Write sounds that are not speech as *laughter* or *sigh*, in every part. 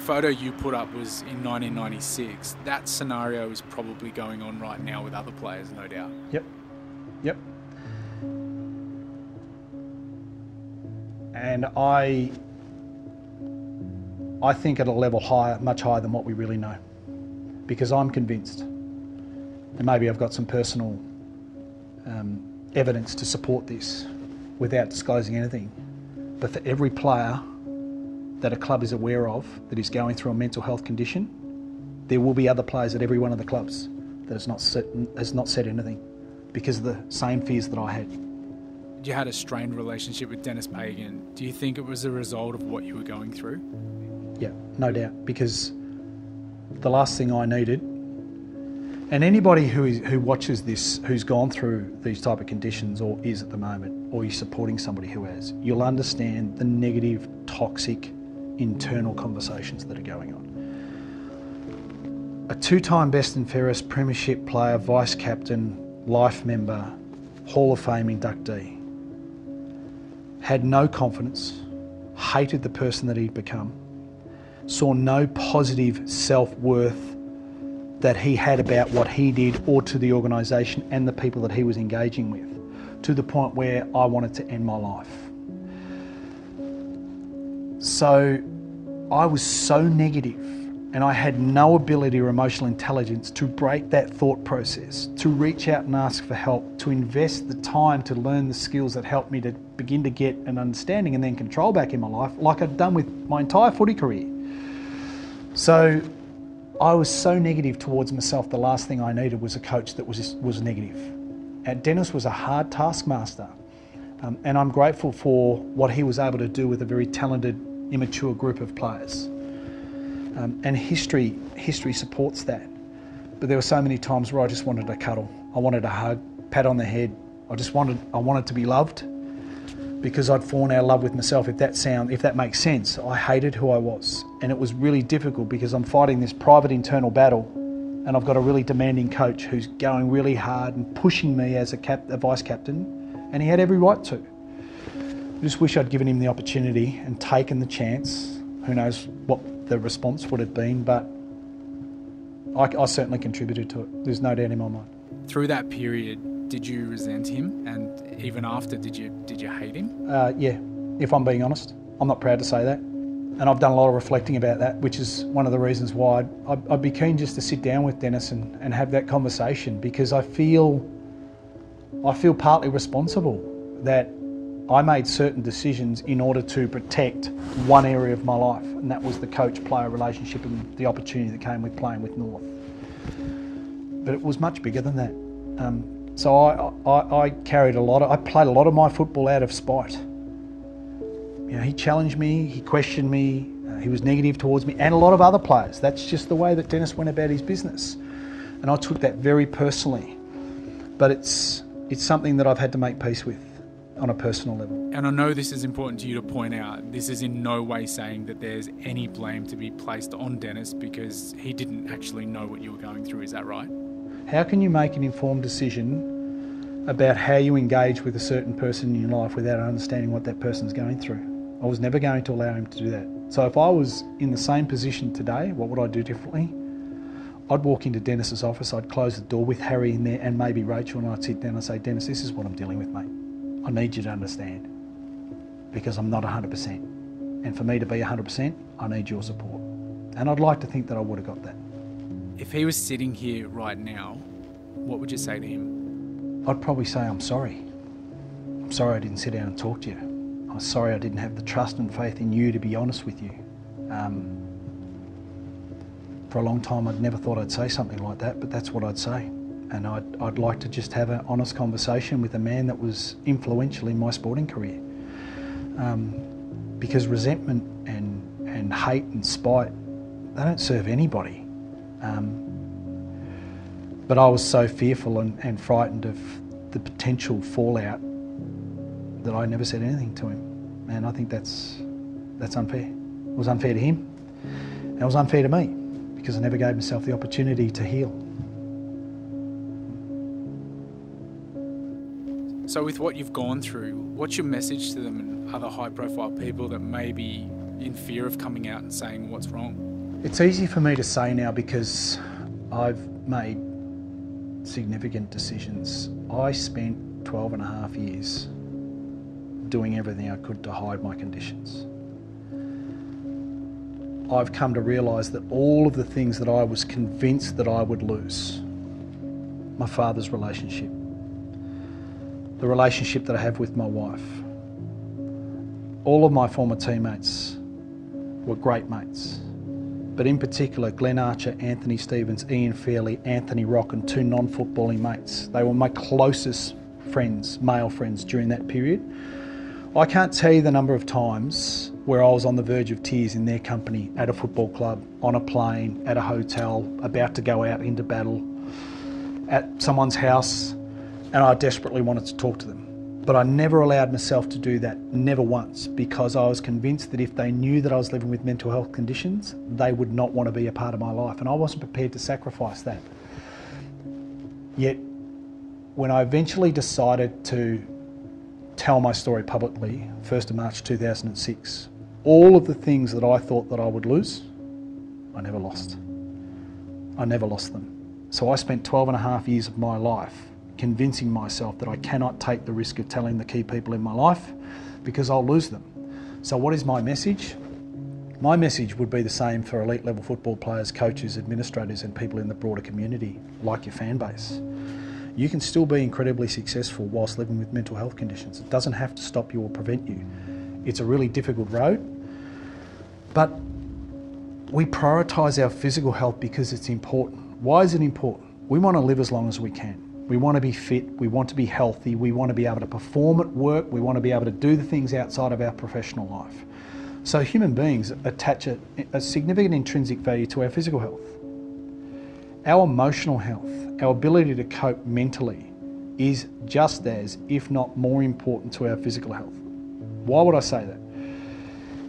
the photo you put up was in 1996, that scenario is probably going on right now with other players, no doubt. Yep. Yep. And I I think at a level higher, much higher than what we really know. Because I'm convinced, and maybe I've got some personal um, evidence to support this without disclosing anything, but for every player that a club is aware of that is going through a mental health condition, there will be other players at every one of the clubs that has not said, has not said anything because of the same fears that I had. You had a strained relationship with Denis Pagan. Do you think it was a result of what you were going through? Yeah, no doubt. Because the last thing I needed, and anybody who is who watches this, who's gone through these type of conditions or is at the moment, or you're supporting somebody who has, you'll understand the negative, toxic, internal conversations that are going on. A two-time best and fairest premiership player, vice captain, life member, Hall of Fame inductee, had no confidence, hated the person that he'd become, saw no positive self worth that he had about what he did or to the organisation and the people that he was engaging with, to the point where I wanted to end my life. So I was so negative and I had no ability or emotional intelligence to break that thought process, to reach out and ask for help, to invest the time to learn the skills that helped me to begin to get an understanding and then control back in my life, like I'd done with my entire footy career. So I was so negative towards myself. The last thing I needed was a coach that was was negative. And Denis was a hard taskmaster, um, and I'm grateful for what he was able to do with a very talented, immature group of players. Um, and history history supports that. But there were so many times where I just wanted a cuddle. I wanted a hug, pat on the head. I just wanted I wanted to be loved because I'd fallen out of love with myself. If that sound, if that makes sense, I hated who I was, and it was really difficult because I'm fighting this private internal battle, and I've got a really demanding coach who's going really hard and pushing me as a, cap, a vice captain, and he had every right to. I just wish I'd given him the opportunity and taken the chance. Who knows what the response would have been, but I, I certainly contributed to it. There's no doubt in my mind. Through that period, did you resent him? And even after, did you did you hate him? Uh, yeah, if I'm being honest, I'm not proud to say that, and I've done a lot of reflecting about that, which is one of the reasons why I'd, I'd be keen just to sit down with Denis and, and have that conversation because I feel I feel partly responsible that I made certain decisions in order to protect one area of my life, and that was the coach-player relationship and the opportunity that came with playing with North. But it was much bigger than that. Um, so I, I, I, carried a lot of, I played a lot of my football out of spite. You know, he challenged me, he questioned me, uh, he was negative towards me, and a lot of other players. That's just the way that Denis went about his business. And I took that very personally. But it's, it's something that I've had to make peace with on a personal level. And I know this is important to you to point out. This is in no way saying that there's any blame to be placed on Denis because he didn't actually know what you were going through. Is that right? How can you make an informed decision about how you engage with a certain person in your life without understanding what that person's going through? I was never going to allow him to do that. So if I was in the same position today, what would I do differently? I'd walk into Denis's office, I'd close the door with Harry in there and maybe Rachel, and I'd sit down and say, Denis, this is what I'm dealing with, mate. I need you to understand because I'm not 100%. And for me to be 100%, I need your support. And I'd like to think that I would have got that. If he was sitting here right now, what would you say to him? I'd probably say, I'm sorry. I'm sorry I didn't sit down and talk to you. I'm sorry I didn't have the trust and faith in you to be honest with you. Um, for a long time, I'd never thought I'd say something like that, but that's what I'd say. And I'd, I'd like to just have an honest conversation with a man that was influential in my sporting career. Um, because resentment and, and hate and spite, they don't serve anybody. Um, but I was so fearful and, and frightened of the potential fallout that I never said anything to him. And I think that's, that's unfair. It was unfair to him, and it was unfair to me because I never gave myself the opportunity to heal. So, with what you've gone through, what's your message to them and other high profile people that may be in fear of coming out and saying what's wrong? It's easy for me to say now because I've made significant decisions. I spent 12 and a half years doing everything I could to hide my conditions. I've come to realise that all of the things that I was convinced that I would lose my father's relationship, the relationship that I have with my wife, all of my former teammates were great mates. But in particular, Glenn Archer, Anthony Stevens, Ian Fairley, Anthony Rock, and two non footballing mates. They were my closest friends, male friends, during that period. I can't tell you the number of times where I was on the verge of tears in their company at a football club, on a plane, at a hotel, about to go out into battle, at someone's house, and I desperately wanted to talk to them. But I never allowed myself to do that, never once, because I was convinced that if they knew that I was living with mental health conditions, they would not want to be a part of my life, and I wasn't prepared to sacrifice that. Yet, when I eventually decided to tell my story publicly, 1st of March 2006, all of the things that I thought that I would lose, I never lost. I never lost them. So I spent 12 and a half years of my life convincing myself that I cannot take the risk of telling the key people in my life because I'll lose them. So, what is my message? My message would be the same for elite level football players, coaches, administrators, and people in the broader community, like your fan base. You can still be incredibly successful whilst living with mental health conditions. It doesn't have to stop you or prevent you. It's a really difficult road, but we prioritise our physical health because it's important. Why is it important? We want to live as long as we can. We want to be fit, we want to be healthy, we want to be able to perform at work, we want to be able to do the things outside of our professional life. So, human beings attach a, a significant intrinsic value to our physical health. Our emotional health, our ability to cope mentally, is just as, if not more important to our physical health. Why would I say that?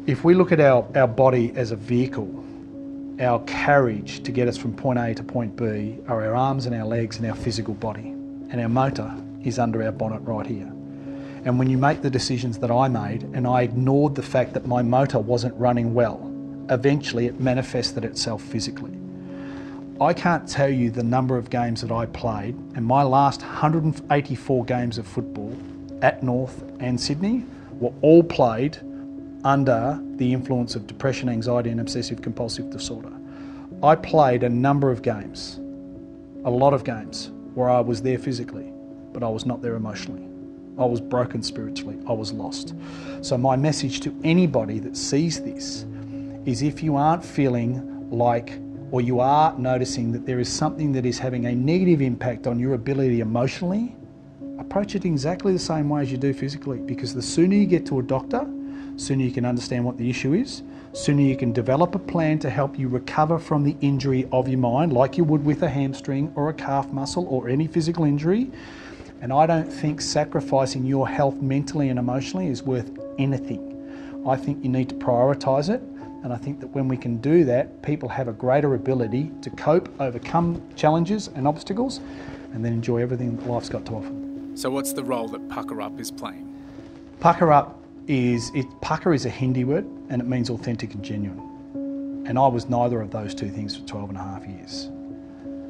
If we look at our, our body as a vehicle, our carriage to get us from point A to point B are our arms and our legs and our physical body. And our motor is under our bonnet right here. And when you make the decisions that I made and I ignored the fact that my motor wasn't running well, eventually it manifested itself physically. I can't tell you the number of games that I played, and my last 184 games of football at North and Sydney were all played under the influence of depression, anxiety, and obsessive compulsive disorder. I played a number of games, a lot of games, where I was there physically, but I was not there emotionally. I was broken spiritually. I was lost. So, my message to anybody that sees this is if you aren't feeling like, or you are noticing that there is something that is having a negative impact on your ability emotionally, approach it exactly the same way as you do physically. Because the sooner you get to a doctor, sooner you can understand what the issue is, sooner you can develop a plan to help you recover from the injury of your mind, like you would with a hamstring or a calf muscle or any physical injury. And I don't think sacrificing your health mentally and emotionally is worth anything. I think you need to prioritise it. And I think that when we can do that, people have a greater ability to cope, overcome challenges and obstacles, and then enjoy everything that life's got to offer. So, what's the role that Puka Up is playing? Puka Up is it puka is a Hindi word and it means authentic and genuine. And I was neither of those two things for 12 and a half years.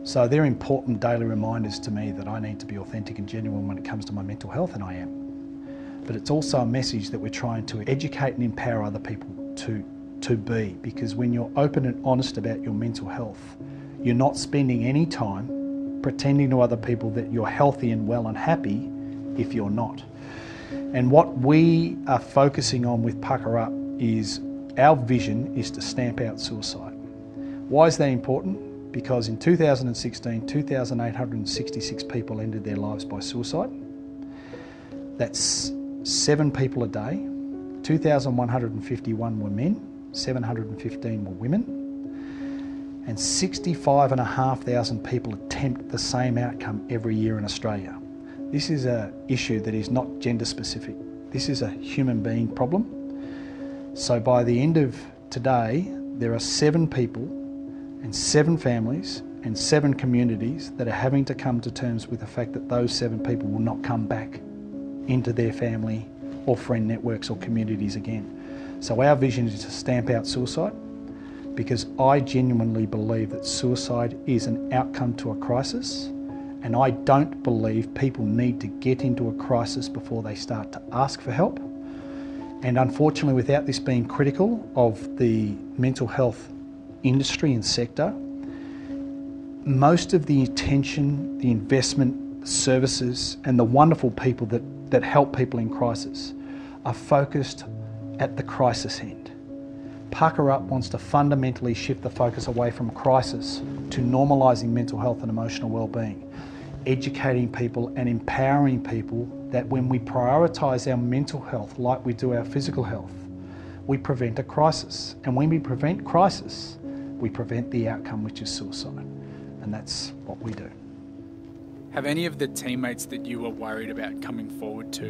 So they're important daily reminders to me that I need to be authentic and genuine when it comes to my mental health, and I am. But it's also a message that we're trying to educate and empower other people to, to be, because when you're open and honest about your mental health, you're not spending any time pretending to other people that you're healthy and well and happy if you're not. And what we are focusing on with Puka Up is our vision is to stamp out suicide. Why is that important? Because in 2016, 2,866 people ended their lives by suicide. That's seven people a day. 2,151 were men, 715 were women, and 65,500 people attempt the same outcome every year in Australia. This is an issue that is not gender specific. This is a human being problem. So by the end of today, there are seven people and seven families and seven communities that are having to come to terms with the fact that those seven people will not come back into their family or friend networks or communities again. So, our vision is to stamp out suicide because I genuinely believe that suicide is an outcome to a crisis, and I don't believe people need to get into a crisis before they start to ask for help. And unfortunately, without this being critical of the mental health industry and sector, most of the attention, the investment, the services, and the wonderful people that, that help people in crisis are focused at the crisis end. Puka Up wants to fundamentally shift the focus away from crisis to normalising mental health and emotional well-being, educating people and empowering people that when we prioritise our mental health like we do our physical health, we prevent a crisis. And when we prevent crisis, we prevent the outcome, which is suicide. And that's what we do. Have any of the teammates that you were worried about coming forward to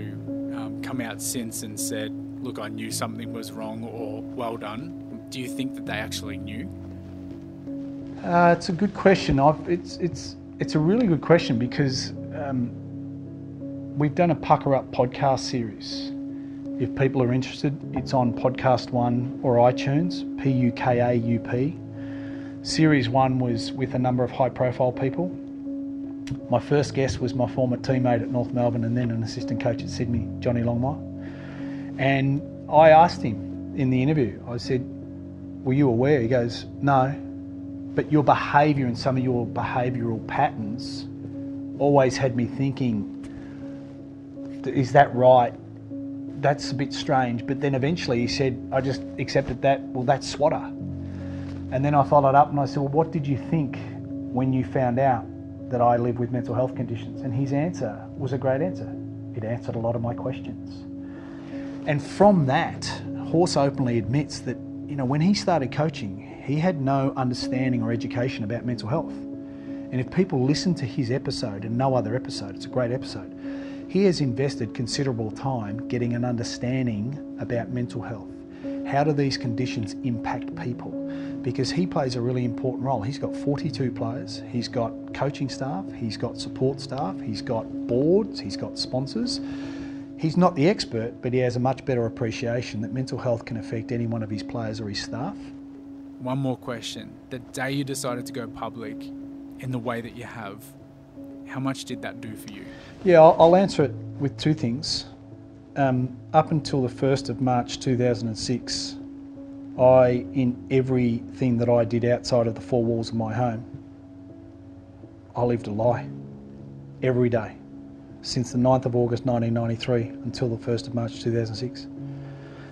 um, come out since and said, look, I knew something was wrong or well done? Do you think that they actually knew? Uh, it's a good question. I've, it's, it's, it's a really good question because um, we've done a Puka Up podcast series. If people are interested, it's on Podcast One or iTunes, P U K A U P. Series one was with a number of high profile people. My first guest was my former teammate at North Melbourne and then an assistant coach at Sydney, Johnny Longmire. And I asked him in the interview, I said, Were you aware? He goes, No, but your behaviour and some of your behavioural patterns always had me thinking, Is that right? That's a bit strange. But then eventually he said, I just accepted that, well, that's swatter. And then I followed up and I said, Well, what did you think when you found out that I live with mental health conditions? And his answer was a great answer. It answered a lot of my questions. And from that, Horse openly admits that, you know, when he started coaching, he had no understanding or education about mental health. And if people listen to his episode and no other episode, it's a great episode, he has invested considerable time getting an understanding about mental health. How do these conditions impact people? because he plays a really important role. He's got 42 players, he's got coaching staff, he's got support staff, he's got boards, he's got sponsors. He's not the expert, but he has a much better appreciation that mental health can affect any one of his players or his staff. One more question. The day you decided to go public in the way that you have, how much did that do for you? Yeah, I'll, I'll answer it with two things. Um, up until the 1st of March 2006, I, in everything that I did outside of the four walls of my home, I lived a lie every day since the 9th of August 1993 until the 1st of March 2006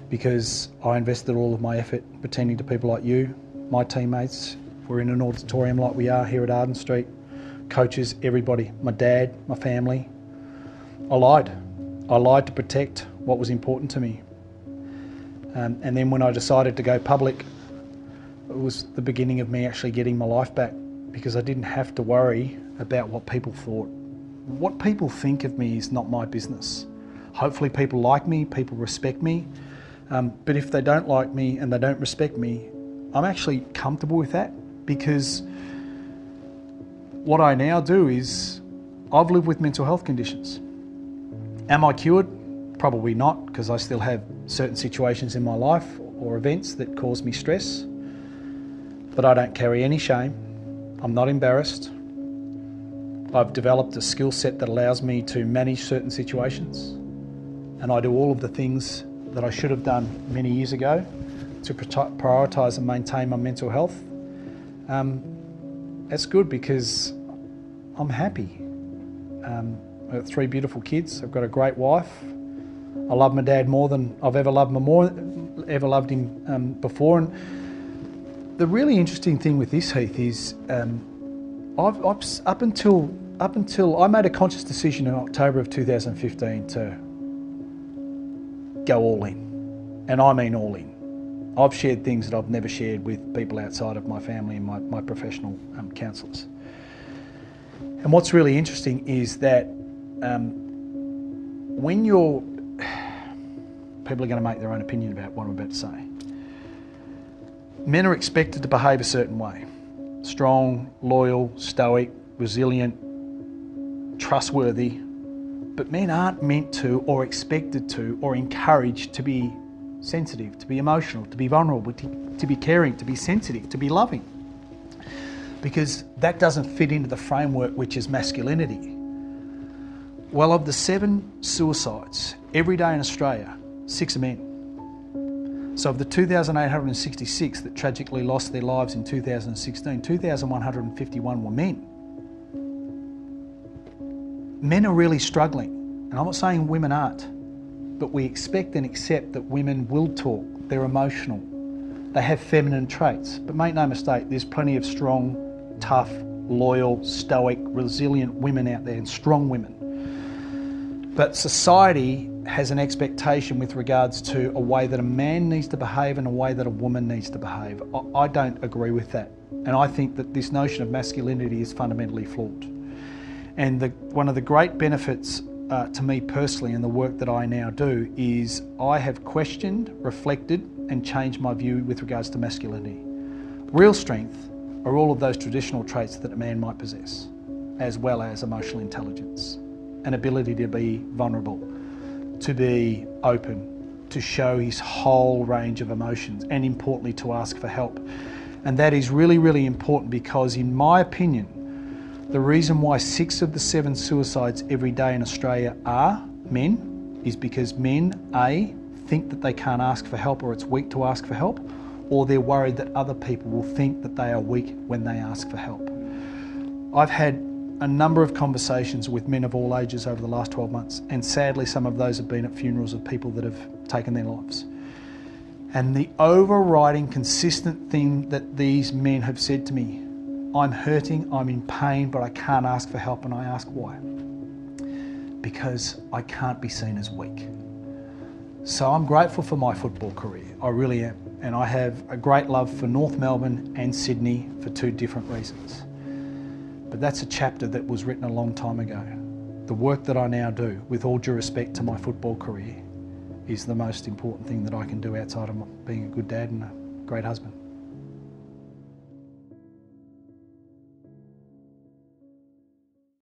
because I invested all of my effort pretending to people like you, my teammates. We're in an auditorium like we are here at Arden Street, coaches, everybody, my dad, my family. I lied. I lied to protect what was important to me. Um, and then when I decided to go public, it was the beginning of me actually getting my life back because I didn't have to worry about what people thought. What people think of me is not my business. Hopefully, people like me, people respect me. Um, but if they don't like me and they don't respect me, I'm actually comfortable with that because what I now do is I've lived with mental health conditions. Am I cured? Probably not, because I still have certain situations in my life or events that cause me stress. But I don't carry any shame. I'm not embarrassed. I've developed a skill set that allows me to manage certain situations. And I do all of the things that I should have done many years ago to prioritise and maintain my mental health. Um, that's good because I'm happy. Um, I've got three beautiful kids. I've got a great wife. I love my dad more than I've ever loved him more, ever loved him um, before. And the really interesting thing with this Heath is, um, I've, I've, up until up until I made a conscious decision in October of 2015 to go all in, and I mean all in. I've shared things that I've never shared with people outside of my family and my, my professional um, counsellors. And what's really interesting is that um, when you're *sighs* people are going to make their own opinion about what I'm about to say. Men are expected to behave a certain way. strong, loyal, stoic, resilient, trustworthy. But men aren't meant to, or expected to, or encouraged to be sensitive, to be emotional, to be vulnerable, to, to be caring, to be sensitive, to be loving. Because that doesn't fit into the framework which is masculinity. Well, of the seven suicides every day in Australia, six are men. So, of the 2,866 that tragically lost their lives in 2016, 2,151 were men. Men are really struggling, and I'm not saying women aren't, but we expect and accept that women will talk, they're emotional, they have feminine traits. But make no mistake, there's plenty of strong, tough, loyal, stoic, resilient women out there, and strong women. But society has an expectation with regards to a way that a man needs to behave and a way that a woman needs to behave. I don't agree with that. And I think that this notion of masculinity is fundamentally flawed. And the, one of the great benefits uh, to me personally in the work that I now do is I have questioned, reflected, and changed my view with regards to masculinity. Real strength are all of those traditional traits that a man might possess, as well as emotional intelligence an ability to be vulnerable, to be open, to show his whole range of emotions, and importantly, to ask for help. And that is really, really important because, in my opinion, the reason why six of the seven suicides every day in Australia are men is because men, A, think that they can't ask for help or it's weak to ask for help, or they're worried that other people will think that they are weak when they ask for help. I've had a number of conversations with men of all ages over the last 12 months, and sadly, some of those have been at funerals of people that have taken their lives. And the overriding, consistent thing that these men have said to me I'm hurting, I'm in pain, but I can't ask for help, and I ask why. Because I can't be seen as weak. So I'm grateful for my football career, I really am. And I have a great love for North Melbourne and Sydney for two different reasons. But that's a chapter that was written a long time ago. The work that I now do, with all due respect to my football career, is the most important thing that I can do outside of being a good dad and a great husband.